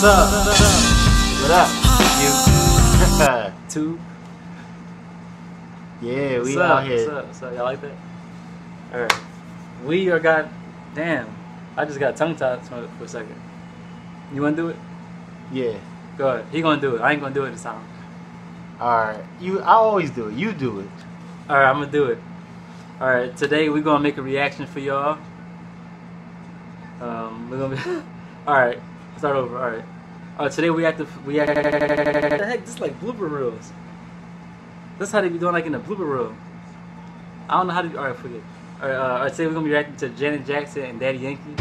What's up? What up? You? Two. yeah, What's we up? out here. What's up? What's up? Y'all like that? Alright. We are got. Damn. I just got tongue tied for a second. You wanna do it? Yeah. Go ahead. He gonna do it. I ain't gonna do it this time. All right. You. I always do it. You do it. Alright, I'm gonna do it. Alright, today we're gonna make a reaction for y'all. Um, we're gonna be. Alright, start over. Alright. Uh, today we have to. We have. What the heck? This is like blooper reels. That's how they be doing like in the blooper reel. I don't know how to. Alright, forget. Alright, uh, alright, today we're gonna be reacting to Janet Jackson and Daddy Yankee.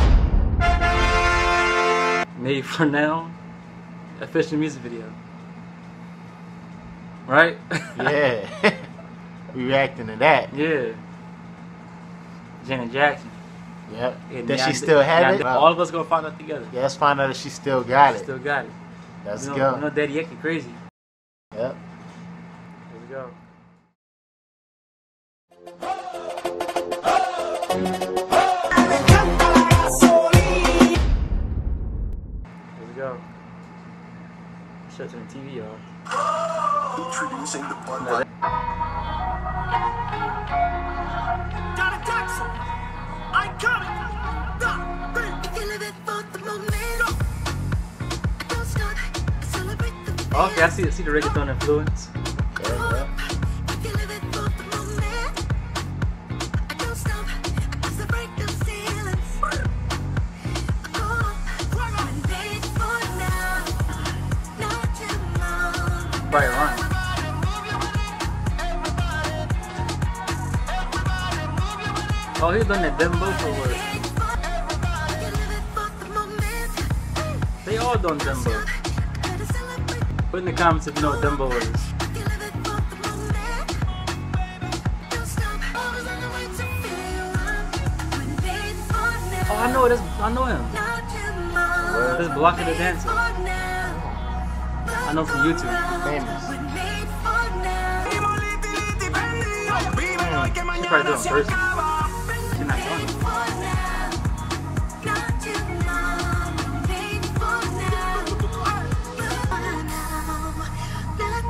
Made for now. Official music video. Right? Yeah. we reacting to that. yeah. Janet Jackson. Yep. And Does she Beyonce- still have it? All of us gonna find out together. Yeah, let's find out if she still got it. Still got it. Let's you know, go. You know Daddy Yankee crazy. Yep. Here we go. Here we go. Shut the TV, y'all. Introducing the one Oh, okay, I see, see the reggaeton influence. Run. Oh, he's done that Dembow for work. They all done Dembow. Put in the comments if you know what Dembow is. Oh, I know this. I know him. This Block of the Dancer. I know from YouTube. Famous. She probably do it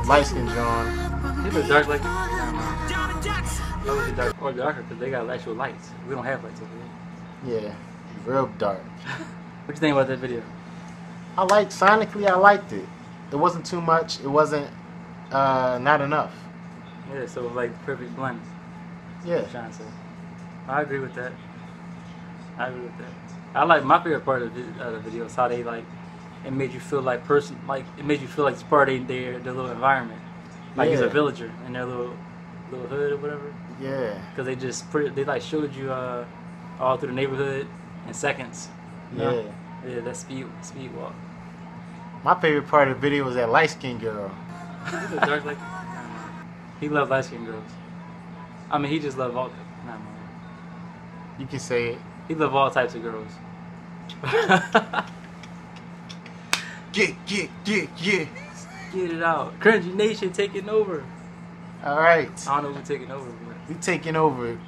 Light skin John. He look dark like. Never mind. That would be dark or darker because they got actual lights. We don't have lights over here. Yeah. Real dark. What you think about that video? I liked sonically. I liked it. It wasn't too much. It wasn't uh, not enough. Yeah, so it was like perfect blend. Yeah. Trying to. I agree with that. I agree with that. I like my favorite part of the, of the video is how they like it made you feel like person like it made you feel like it's part of their their little environment. Like he's a villager in their little little hood or whatever. Yeah. Because they just pretty, they like showed you uh all through the neighborhood in seconds. you know? Yeah. Yeah, that speed speed walk. My favorite part of the video was that light skinned girl. Dark like he loved light skinned girls. I mean, he just loved all. Nah, man. You can say it. He loved all types of girls. Get, get, get, get. Get it out. Cringy Nation taking over. All right. I don't know who's taking over, but We taking over